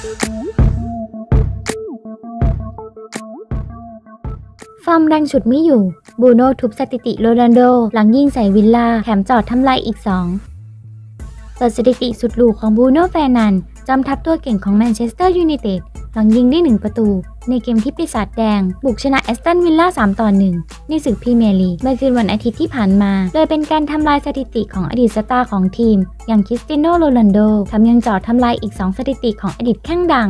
ฟอร์มแรงฉุดไม่อยู่ บรูโน่ทุบสถิติโรนัลโด หลังยิงใส่วิลล่า แถมจ่อทำลายอีก2เปิดสถิติสุดหรูของบรูโน่แฟร์นันด์ส จอมทัพตัวเก่งของแมนเชสเตอร์ยูไนเต็ด หลังยิงได้1ประตู ในเกมที่ปีศาจแดง บุกชนะแอสตันวิลล่า 3 ต่อ 1 ในศึกพรีเมียร์ลีกเมื่อคืนวันอาทิตย์ที่ผ่านมา โดยเป็นการทำลายสถิติของอดีตสตาร์ของทีม อย่างคริสเตียโนโรนัลโดทำยังจ่อทำลายอีก 2 สถิติของอดีตแข้งดัง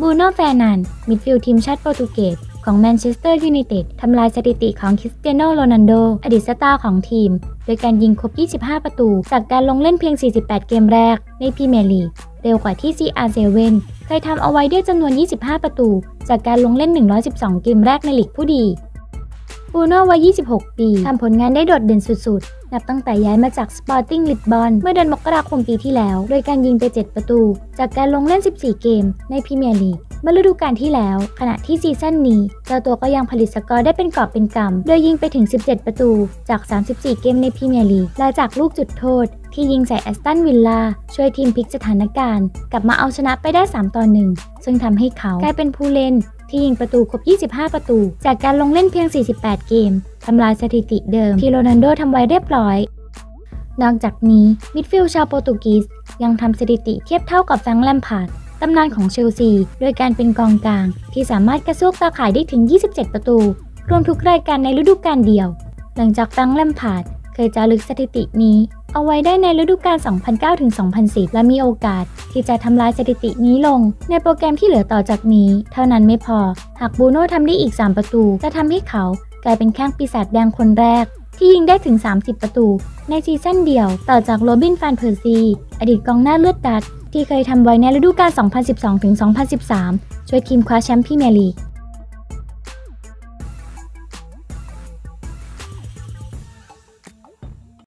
บรูโน่แฟร์นันด์สมิดฟิลด์ทีมชาติโปรตุเกสของแมนเชสเตอร์ยูไนเต็ดทำลายสถิติของคริสเตียโนโรนัลโด อดีตสตาร์ของทีม โดยการยิงครบ 25 ประตู จากการลงเล่นเพียง 48 เกมแรกในพรีเมียร์ลีก เร็วกว่าที่ CR7 เคยทำเอาไว้ด้วยจำนวน 25 ประตู จากการลงเล่น 112 เกมแรกในลีกผู้ดีบรูโน่วัย 26 ปีทำผลงานได้โดดเด่นสุดๆ นับตั้งแต่ย้ายมาจากสปอร์ติ้งลิสบอนเมื่อเดือนมกราคมปีที่แล้ว โดยการยิงไป 7 ประตู จากการลงเล่น 14 เกม ในพรีเมียร์ลีกเมื่อฤดูกาลที่แล้ว ขณะที่ซีซั่นนี้ เจ้าตัวก็ยังผลิตสกอร์ได้เป็นกอบเป็นกำโดยยิงไปถึง 17 ประตู จาก 34 เกมในพรีเมียร์ลีกและจากลูกจุดโทษ ที่ยิงใส่แอสตันวิลล่าช่วยทีมพลิกสถานการณ์ กลับมาเอาชนะไปได้ 3 ต่อ 1 ซึ่งทำให้เขากลายเป็นผู้เล่นที่ยิงประตูครบ 25 ประตู จากการลงเล่นเพียง 48 เกม ทำลายสถิติเดิม ที่โรนัลโดทำไว้เรียบร้อย นอกจากนี้มิดฟิลด์ชาวโปรตุกีสยังทำสถิติเทียบเท่ากับแฟรงก์แลมพาร์ดตำนานของเชลซีโดยการเป็นกองกลาง ที่สามารถกระซวกตาข่ายได้ถึง 27 ประตู รวมทุกรายการในฤดูกาลเดียว หลังจากแฟรงก์แลมพาร์ดเคยจารึกสถิตินี้ เอาไว้ได้ในฤดูกาล 2009-2010 และมีโอกาสที่จะทำลายสถิตินี้ลง ในโปรแกรมที่เหลือต่อจากนี้ เท่านั้นไม่พอ หากบรูโน่ทำได้อีก 3 ประตู จะทำให้เขากลายเป็นแข้งปีศาจแดงคนแรก ที่ยิงได้ถึง 30 ประตู ในซีซั่นเดียว ต่อจากโรบินฟานเพอร์ซี่อดีตกองหน้าเลือดดัตช์ที่เคยทำไว้ในฤดูกาล 2012-2013 ช่วยทีมคว้าแชมป์พรีเมียร์ลีก